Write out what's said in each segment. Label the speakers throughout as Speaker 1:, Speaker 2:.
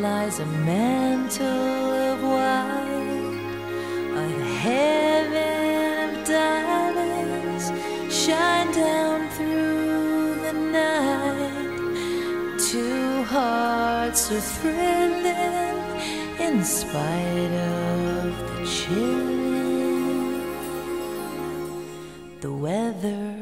Speaker 1: as a mantle of white, a heaven of diamonds shine down through the night. Two hearts are thrilling in spite of the chill, the weather.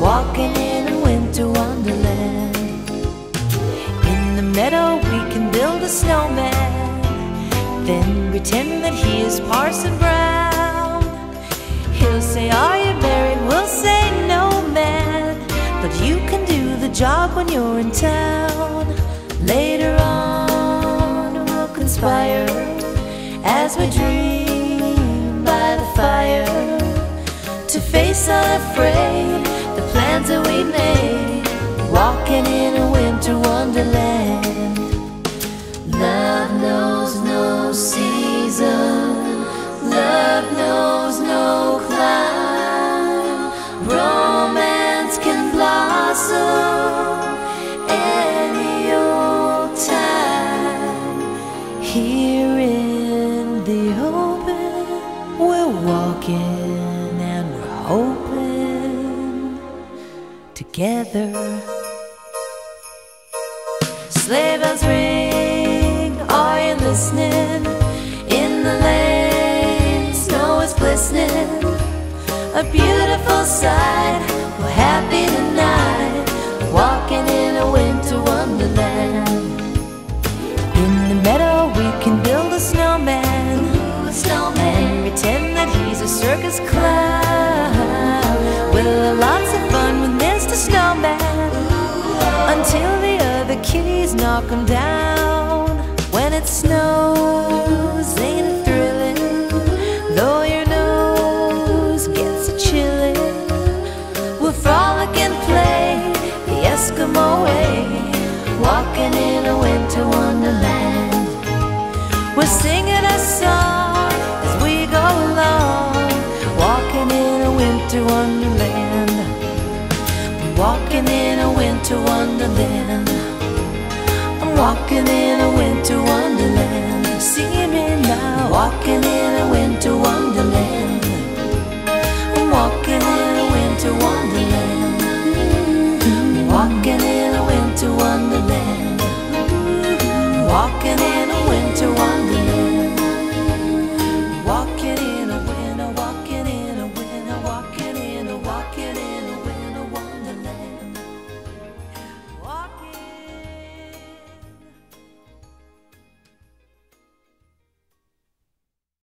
Speaker 1: walking in a winter wonderland. In the meadow, we can build a snowman, then pretend that he is Parson Brown. He'll say, Are you married? We'll say, No, man. But you can do the job when you're in town. Later on, we'll conspire as we dream by the fire to face unafraid that we made, walking in a winter wonderland. Love knows no season, love knows no clime, romance can blossom any old time. Here in the open, we're walking and we're hoping together. Sleigh bells ring, are you listening? In the lane, snow is glistening. A beautiful sight, him down. When it snows, ain't it thrilling? Though your nose gets a chillin', we'll frolic and play the Eskimo way, walking in a winter wonderland. We're singing a song as we go along, walking in a winter wonderland. Walking in a winter wonderland. Walking in a winter wonderland. See me now, walking in